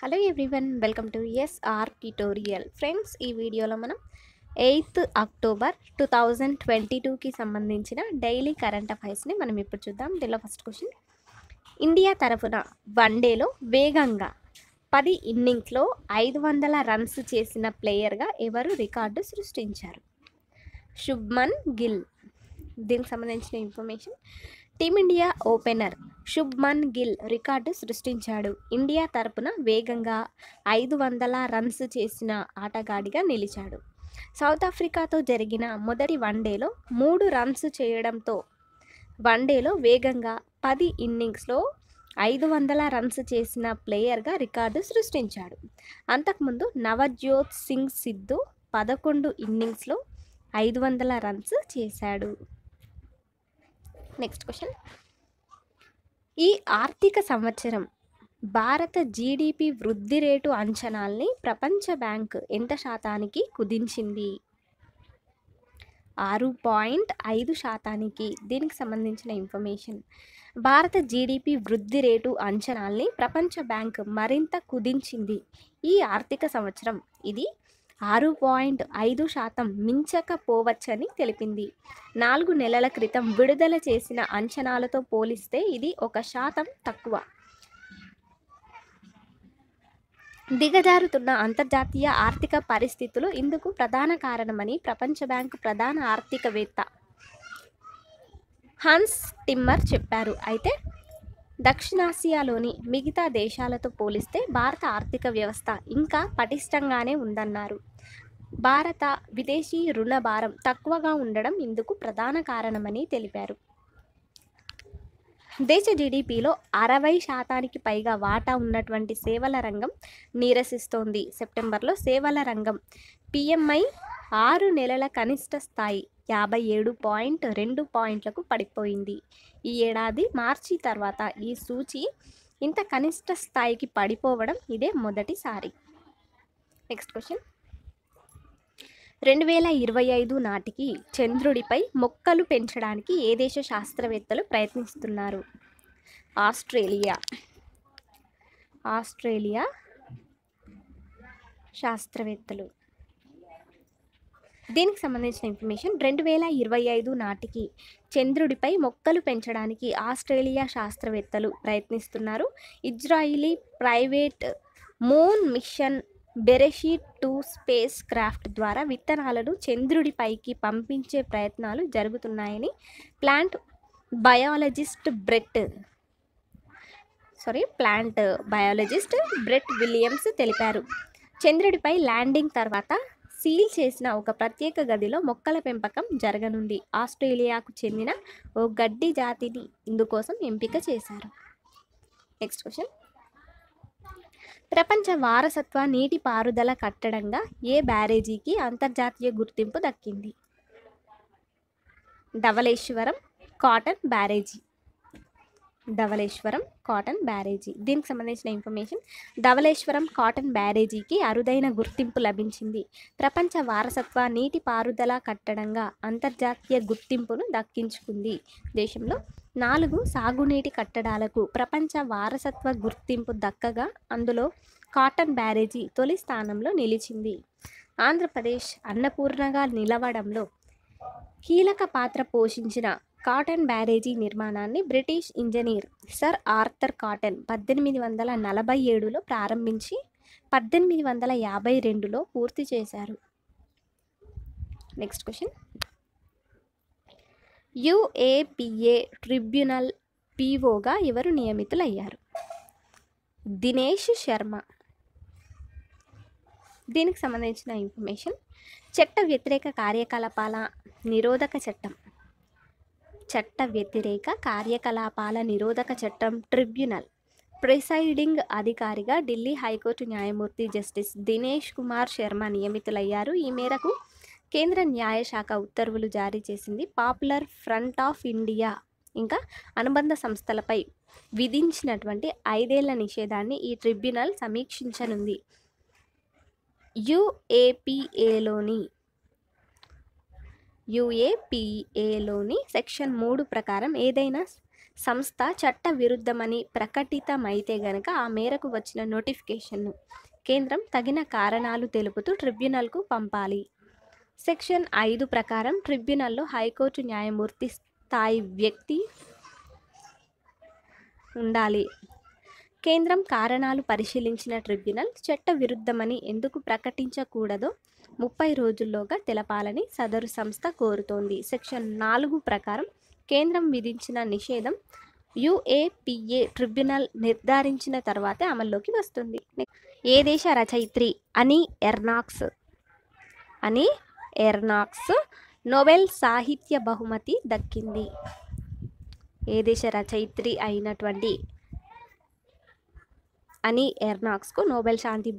Hello everyone welcome to SR tutorial friends ఈ వీడియోలో మనం eighth October two thousand twenty టూకి సంబంధించిన డైలీ కరెంట్ అఫైర్స్ని మనం ఇప్పుడు చూద్దాం. దీనిలో ఫస్ట్ క్వశ్చన్ ఇండియా తరఫున వన్డేలో వేగంగా పది ఇన్నింగ్స్లో ఐదు వందల రన్స్ చేసిన ప్లేయర్గా ఎవరు రికార్డు సృష్టించారు? శుభ్మన్ గిల్. దీనికి సంబంధించిన information Team India opener Shubman Gill record సృష్టించాడు. ఇండియా తరపున వేగంగా ఐదు వందల రన్స్ చేసిన ఆటగాడిగా నిలిచాడు. సౌత్ ఆఫ్రికాతో జరిగిన మొదటి వన్డేలో మూడు రన్స్ చేయడంతో వన్డేలో వేగంగా పది ఇన్నింగ్స్లో ఐదు వందల రన్స్ చేసిన ప్లేయర్గా రికార్డు సృష్టించాడు. అంతకుముందు నవజ్యోత్ సింగ్ సిద్ధు పదకొండు ఇన్నింగ్స్లో ఐదు వందల రన్స్ చేశాడు. Next question. ఈ ఆర్థిక సంవత్సరం భారత జీడిపి వృద్ధి రేటు అంచనాల్ని ప్రపంచ బ్యాంక్ ఎంత శాతానికి కుదించింది? ఆరు పాయింట్ ఐదు శాతానికి దీనికి సంబంధించిన ఇన్ఫర్మేషన్. భారత జీడిపి వృద్ధి రేటు అంచనాల్ని ప్రపంచ బ్యాంక్ మరింత కుదించింది ఈ ఆర్థిక సంవత్సరం. ఇది ఆరు పాయింట్ ఐదు శాతం మించకపోవచ్చని తెలిపింది. నాలుగు నెలల క్రితం విడుదల చేసిన అంచనాలతో పోలిస్తే ఇది ఒక శాతం తక్కువ. దిగజారుతున్న అంతర్జాతీయ ఆర్థిక పరిస్థితులు ఇందుకు ప్రధాన కారణమని ప్రపంచ బ్యాంకు ప్రధాన ఆర్థికవేత్త హన్స్ టిమ్మర్ చెప్పారు. అయితే దక్షిణాసియాలోని మిగతా దేశాలతో పోలిస్తే భారత ఆర్థిక వ్యవస్థ ఇంకా పటిష్టంగానే ఉందన్నారు. భారత విదేశీ రుణ భారం తక్కువగా ఉండడం ఇందుకు ప్రధాన కారణమని తెలిపారు. దేశ జీడిపిలో అరవై శాతానికి పైగా వాటా ఉన్నటువంటి సేవల రంగం నీరసిస్తోంది. సెప్టెంబర్లో సేవల రంగం పిఎంఐ ఆరు నెలల కనిష్ట స్థాయి యాభై ఏడు పాయింట్ రెండు పాయింట్లకు పడిపోయింది. ఈ ఏడాది మార్చి తర్వాత ఈ సూచి ఇంత కనిష్ట స్థాయికి పడిపోవడం ఇదే మొదటిసారి. నెక్స్ట్ క్వశ్చన్ రెండు వేల ఇరవై ఐదు నాటికి చంద్రుడిపై మొక్కలు పెంచడానికి ఏ దేశ శాస్త్రవేత్తలు ప్రయత్నిస్తున్నారు? ఆస్ట్రేలియా. ఆస్ట్రేలియా శాస్త్రవేత్తలు. దీనికి సంబంధించిన ఇన్ఫర్మేషన్ రెండు వేల ఇరవై ఐదు నాటికి చంద్రుడిపై మొక్కలు పెంచడానికి ఆస్ట్రేలియా శాస్త్రవేత్తలు ప్రయత్నిస్తున్నారు. Israeli private moon mission Beresheet two spacecraft ద్వారా విత్తనాలను చంద్రుడిపైకి పంపించే ప్రయత్నాలు జరుగుతున్నాయని plant biologist Brett sorry plant biologist Brett Williams తెలిపారు. చంద్రుడిపై ల్యాండింగ్ తర్వాత సీల్ చేసిన ఒక ప్రత్యేక గదిలో మొక్కల పెంపకం జరగనుంది. ఆస్ట్రేలియాకు చెందిన ఓ గడ్డి జాతిని ఇందుకోసం ఎంపిక చేశారు. Next question. ప్రపంచ వారసత్వ నీటిపారుదల కట్టడంగా ఏ బ్యారేజీకి అంతర్జాతీయ గుర్తింపు దక్కింది? Dhavaleswaram Cotton barrage. Dhavaleswaram Cotton barrage. దీనికి సంబంధించిన ఇన్ఫర్మేషన్ ధవళేశ్వరం కాటన్ బ్యారేజీకి అరుదైన గుర్తింపు లభించింది. ప్రపంచ వారసత్వ నీటిపారుదల కట్టడంగా అంతర్జాతీయ గుర్తింపును దక్కించుకుంది. దేశంలో నాలుగు సాగునీటి కట్టడాలకు ప్రపంచ వారసత్వ గుర్తింపు దక్కగా అందులో కాటన్ బ్యారేజీ తొలి స్థానంలో నిలిచింది. ఆంధ్రప్రదేశ్ అన్నపూర్ణగా నిలవడంలో కీలక పాత్ర పోషించిన కాటన్ బ్యారేజీ నిర్మాణాన్ని British engineer sir Arthur Cotton పద్దెనిమిది వందల నలభై ఏడులో ప్రారంభించి పద్దెనిమిది వందల యాభై రెండులో పూర్తి చేశారు. నెక్స్ట్ క్వశ్చన్ యుఏపిఏ ట్రిబ్యునల్ పీఓగా ఎవరు నియమితులయ్యారు? దినేష్ శర్మ. దీనికి సంబంధించిన ఇన్ఫర్మేషన్. చట్ట వ్యతిరేక కార్యకలాపాల నిరోధక చట్టం. చట్ట వ్యతిరేక కార్యకలాపాల నిరోధక చట్టం ట్రిబ్యునల్. ప్రిసైడింగ్ అధికారిగా ఢిల్లీ హైకోర్టు న్యాయమూర్తి జస్టిస్ దినేష్ కుమార్ శర్మ నియమితులయ్యారు. ఈ మేరకు కేంద్ర న్యాయశాఖ ఉత్తర్వులు జారీ చేసింది. పాపులర్ ఫ్రంట్ ఆఫ్ ఇండియా ఇంకా అనుబంధ సంస్థలపై విధించినటువంటి ఐదేళ్ళ నిషేధాన్ని ఈ ట్రిబ్యునల్ సమీక్షించనుంది. యుఏపిఏలోని యుఏపిఏలోని సెక్షన్ మూడు ప్రకారం ఏదైనా సంస్థ చట్ట విరుద్ధమని ప్రకటితమైతే గనక ఆ మేరకు వచ్చిన నోటిఫికేషన్ను కేంద్రం తగిన కారణాలు తెలుపుతూ ట్రిబ్యునల్కు పంపాలి. సెక్షన్ ఐదు ప్రకారం ట్రిబ్యునల్లో హైకోర్టు న్యాయమూర్తి స్థాయి వ్యక్తి ఉండాలి. కేంద్రం కారణాలు పరిశీలించిన ట్రిబ్యునల్ చట్ట విరుద్ధమని ఎందుకు ప్రకటించకూడదో ముప్పై రోజుల్లోగా తెలపాలని సదరు సంస్థ కోరుతోంది. సెక్షన్ నాలుగు ప్రకారం కేంద్రం విధించిన నిషేధం యుఏపిఏ ట్రిబ్యునల్ నిర్ధారించిన తర్వాతే అమల్లోకి వస్తుంది. ఏ దేశ రచయిత్రి అని ఎర్నాక్స్ అని ఎర్నాక్స్ నోబెల్ సాహిత్య బహుమతి దక్కింది. ఏ దేశ రచయిత్రి అయినటువంటి అని ఎర్నాక్స్కు నోబెల్ శాంతి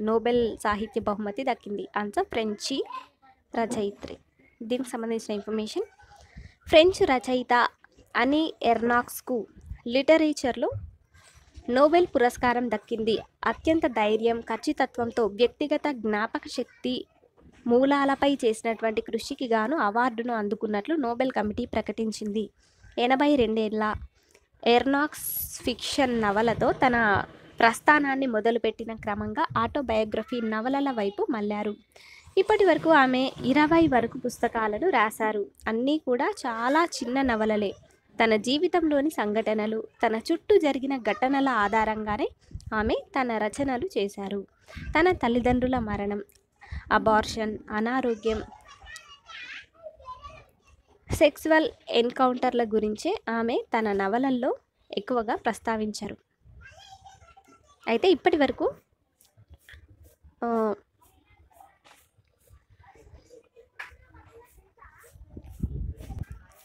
నోబెల్ సాహిత్య బహుమతి దక్కింది. ఆన్సర్ ఫ్రెంచి రచయిత్రి. దీనికి సంబంధించిన ఇన్ఫర్మేషన్ ఫ్రెంచ్ రచయిత అని ఎర్నాక్స్కు లిటరేచర్లో నోబెల్ పురస్కారం దక్కింది. అత్యంత ధైర్యం ఖచ్చితత్వంతో వ్యక్తిగత జ్ఞాపక శక్తి మూలాలపై చేసినటువంటి కృషికి గాను అవార్డును అందుకున్నట్లు నోబెల్ కమిటీ ప్రకటించింది. ఎనభై రెండేళ్ళ ఎర్నాక్స్ ఫిక్షన్ నవలతో తన ప్రస్థానాన్ని మొదలుపెట్టిన క్రమంగా ఆటోబయోగ్రఫీ నవలల వైపు మళ్ళారు. ఇప్పటి వరకు ఆమె ఇరవై వరకు పుస్తకాలను రాశారు. అన్నీ కూడా చాలా చిన్న నవలలే. తన జీవితంలోని సంఘటనలు తన చుట్టూ జరిగిన ఘటనల ఆధారంగానే ఆమె తన రచనలు చేశారు. తన తల్లిదండ్రుల మరణం అబార్షన్ అనారోగ్యం సెక్సువల్ ఎన్కౌంటర్ల గురించే ఆమె తన నవలల్లో ఎక్కువగా ప్రస్తావించారు. అయితే ఇప్పటి వరకు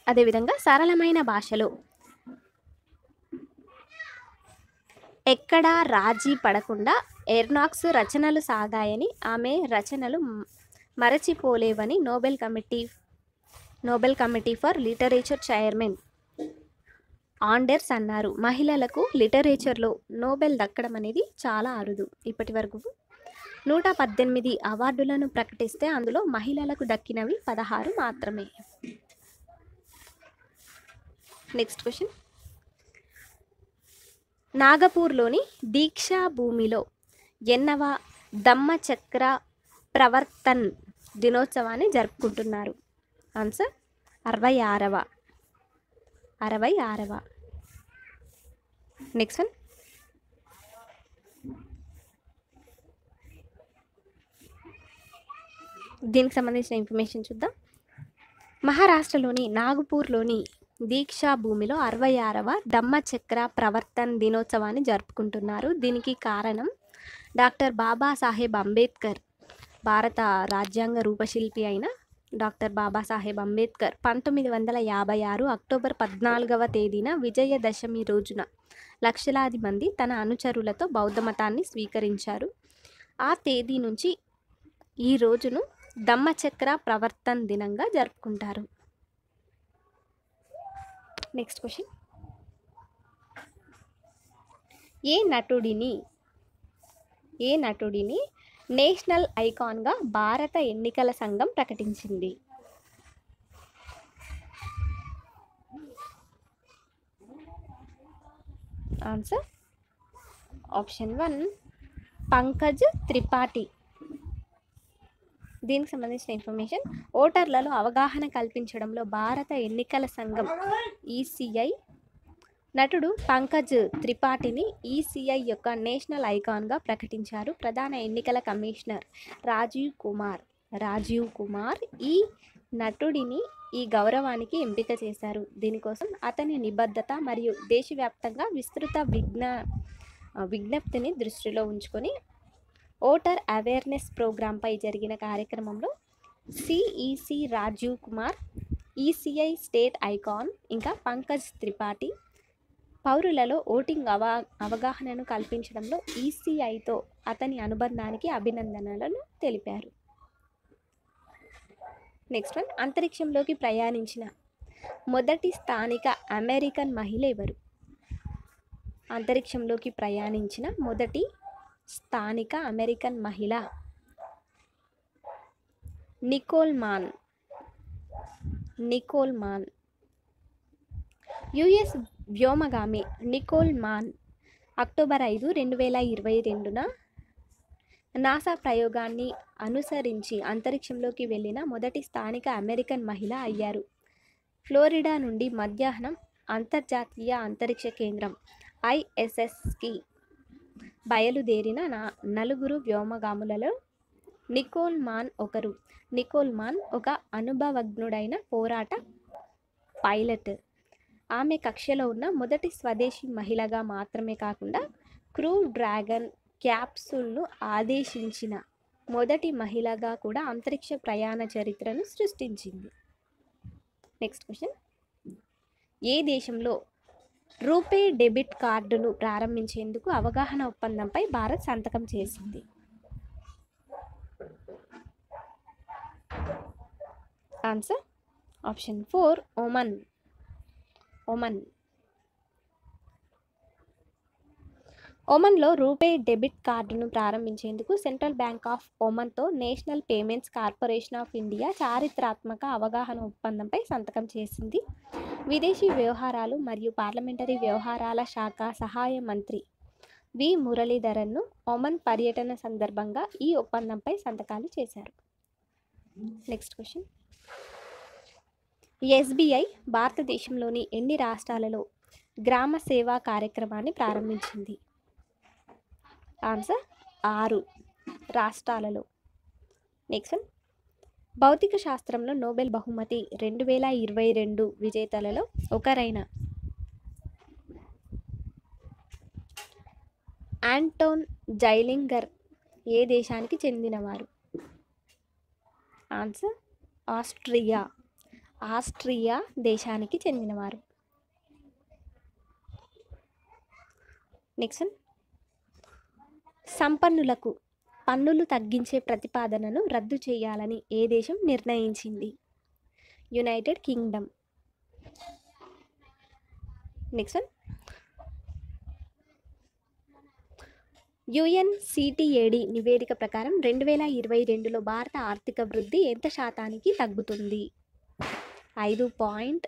అదేవిధంగా సరళమైన భాషలో ఎక్కడా రాజీ పడకుండా ఎర్నాక్స్ రచనలు సాగాయని ఆమె రచనలు మరచిపోలేవని Nobel committee Nobel committee for literature chairman Anders అన్నారు. మహిళలకు లిటరేచర్లో నోబెల్ దక్కడం అనేది చాలా అరుదు. ఇప్పటి వరకు నూట పద్దెనిమిది అవార్డులను ప్రకటిస్తే అందులో మహిళలకు దక్కినవి పదహారు మాత్రమే. నెక్స్ట్ క్వశ్చన్ నాగపూర్లోని దీక్షా భూమిలో ఎన్నవ దమ్మచక్ర ప్రవర్తన్ దినోత్సవాన్ని జరుపుకుంటున్నారు? ఆన్సర్ అరవై ఆరవ. అరవై ఆరవ. నెక్స్ట్ వన్ దీనికి సంబంధించిన ఇన్ఫర్మేషన్ చూద్దాం. మహారాష్ట్రలోని నాగపూర్లోని దీక్షా భూమిలో అరవై ఆరవ దమ్మచక్ర ప్రవర్తన్ దినోత్సవాన్ని జరుపుకుంటున్నారు. దీనికి కారణం డాక్టర్ బాబాసాహెబ్ అంబేద్కర్ భారత రాజ్యాంగ రూపశిల్పి అయిన డాక్టర్ బాబాసాహెబ్ అంబేద్కర్ పంతొమ్మిది వందల యాభై ఆరు అక్టోబర్ పద్నాలుగవ తేదీన విజయదశమి రోజున లక్షలాది మంది తన అనుచరులతో బౌద్ధ మతాన్ని స్వీకరించారు. ఆ తేదీ నుంచి ఈ రోజును దమ్మచక్ర ప్రవర్తన్ దినంగా జరుపుకుంటారు. నెక్స్ట్ క్వశ్చన్ ఏ నటుడిని ఏ నటుడిని నేషనల్ ఐకాన్గా భారత ఎన్నికల సంఘం ప్రకటించింది. Answer option one Pankaj Tripathi. దీనికి సంబంధించిన ఇన్ఫర్మేషన్ ఓటర్లలో అవగాహన కల్పించడంలో భారత ఎన్నికల సంఘం ఈసీఐ నటుడు పంకజ్ త్రిపాఠిని ఈసీఐ యొక్క నేషనల్ ఐకాన్గా ప్రకటించారు. ప్రధాన ఎన్నికల కమిషనర్ రాజీవ్ కుమార్ రాజీవ్ కుమార్ ఈ నటుడిని ఈ గౌరవానికి ఎంపిక చేశారు. దీనికోసం అతని నిబద్ధత మరియు దేశవ్యాప్తంగా విస్తృత విజ్ఞ విజ్ఞప్తిని దృష్టిలో ఉంచుకొని ఓటర్ అవేర్నెస్ ప్రోగ్రాంపై జరిగిన కార్యక్రమంలో CEC Rajiv Kumar ECI state icon ఇంకా పంకజ్ త్రిపాఠి పౌరులలో ఓటింగ్ అవా అవగాహనను కల్పించడంలో ఈసీఐతో అతని అనుబంధానికి అభినందనలను తెలిపారు. నెక్స్ట్ వన్ అంతరిక్షంలోకి ప్రయాణించిన మొదటి స్థానిక అమెరికన్ మహిళ ఎవరు? అంతరిక్షంలోకి ప్రయాణించిన మొదటి స్థానిక అమెరికన్ మహిళ Nicole Mann Nicole Mann. US వ్యోమగామి Nicole Mann October ఐదు రెండు వేల ఇరవై రెండున నాసా ప్రయోగాన్ని అనుసరించి అంతరిక్షంలోకి వెళ్ళిన మొదటి స్థానిక అమెరికన్ మహిళ అయ్యారు. ఫ్లోరిడా నుండి మధ్యాహ్నం అంతర్జాతీయ అంతరిక్ష కేంద్రం ఐఎస్ఎస్కి బయలుదేరిన నా నలుగురు వ్యోమగాములలో నికోల్ మాన్ ఒకరు. నికోల్ మాన్ ఒక అనుభవజ్ఞుడైన పోరాట పైలట్. ఆమె కక్షలో ఉన్న మొదటి స్వదేశీ మహిళగా మాత్రమే కాకుండా క్రూ డ్రాగన్ క్యాప్సూల్ను ఆదేశించిన మొదటి మహిళగా కూడా అంతరిక్ష ప్రయాణ చరిత్రను సృష్టించింది. నెక్స్ట్ క్వశ్చన్ ఏ దేశంలో రూపే డెబిట్ కార్డును ప్రారంభించేందుకు అవగాహన ఒప్పందంపై భారత్ సంతకం చేసింది? Answer option four Oman Oman ఒమన్లో RuPay debit కార్డును ప్రారంభించేందుకు central bank of ఒమన్తో national payments corporation of India చారిత్రాత్మక అవగాహన ఒప్పందంపై సంతకం చేసింది. విదేశీ వ్యవహారాలు మరియు పార్లమెంటరీ వ్యవహారాల శాఖ సహాయ మంత్రి వి. మురళీధరన్ను ఒమన్ పర్యటన సందర్భంగా ఈ ఒప్పందంపై సంతకాలు చేశారు. Next question. ఎస్బీఐ భారతదేశంలోని ఎన్ని రాష్ట్రాలలో గ్రామ సేవా కార్యక్రమాన్ని ప్రారంభించింది? ఆన్సర్ ఆరు రాష్ట్రాలలో. Next one. భౌతిక శాస్త్రంలో నోబెల్ బహుమతి రెండు వేల ఇరవై రెండు విజేతలలో ఒకరైన యాంటోన్ జైలింగర్ ఏ దేశానికి చెందినవారు? Answer Austria. ఆస్ట్రియా దేశానికి చెందినవారు. నెక్స్ట్ సంపన్నులకు పన్నులు తగ్గించే ప్రతిపాదనను రద్దు చేయాలని ఏ దేశం నిర్ణయించింది? United Kingdom next one UNCTAD నివేదిక ప్రకారం రెండు వేల ఇరవై రెండులో భారత ఆర్థిక వృద్ధి ఎంత శాతానికి తగ్గుతుంది? ఐదు పాయింట్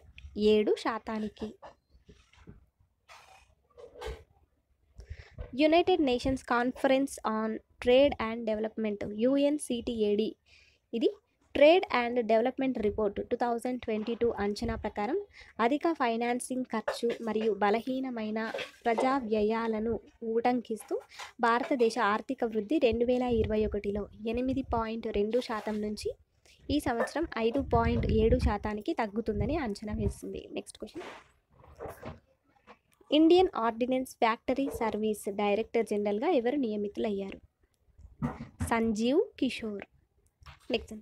ఏడు శాతానికి. United Nations conference on trade and development UNCTAD. ఇది trade and development report two thousand twenty two అంచనా ప్రకారం అధిక ఫైనాన్సింగ్ ఖర్చు మరియు బలహీనమైన ప్రజా వ్యయాలను ఊటంకిస్తూ భారతదేశ ఆర్థిక వృద్ధి రెండు వేల ఇరవై ఒకటిలో ఎనిమిది పాయింట్ రెండు శాతం నుంచి ఈ సంవత్సరం ఐదు పాయింట్ ఏడు శాతానికి తగ్గుతుందని అంచనా వేస్తుంది next question. Indian ordnance factory service director జనరల్గా ఎవరు నియమితులయ్యారు? Sanjeev Kishore. Next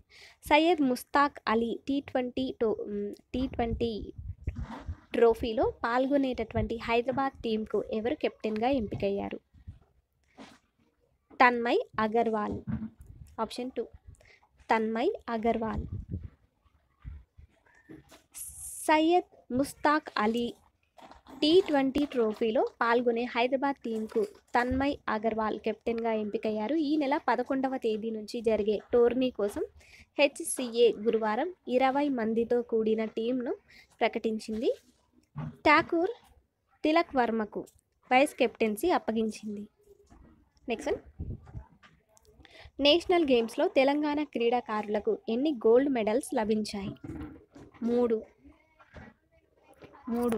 Syed Mushtaq Ali T twenty to T twenty ట్రోఫీలో పాల్గొనేటటువంటి హైదరాబాద్ టీంకు ఎవరు కెప్టెన్గా ఎంపికయ్యారు? Tanmay Agarwal. Option two. Tanmay Agarwal. Syed Mushtaq Ali T twenty ట్రోఫీలో పాల్గొనే హైదరాబాద్ టీంకు తన్మయ్ అగర్వాల్ కెప్టెన్గా ఎంపికయ్యారు. ఈ నెల పదకొండవ తేదీ నుంచి జరిగే టోర్నీ కోసం హెచ్సిఏ గురువారం ఇరవై మందితో కూడిన టీంను ప్రకటించింది. ఠాకూర్ తిలక్ వర్మకు వైస్ కెప్టెన్సీ అప్పగించింది. నెక్స్ట్ నేషనల్ గేమ్స్లో తెలంగాణ క్రీడాకారులకు ఎన్ని గోల్డ్ మెడల్స్ లభించాయి? మూడు. మూడు.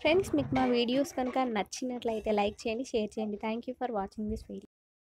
ఫ్రెండ్స్ మీకు మా వీడియోస్ కనుక నచ్చినట్లయితే లైక్ చేయండి షేర్ చేయండి. Thank you for watching this video.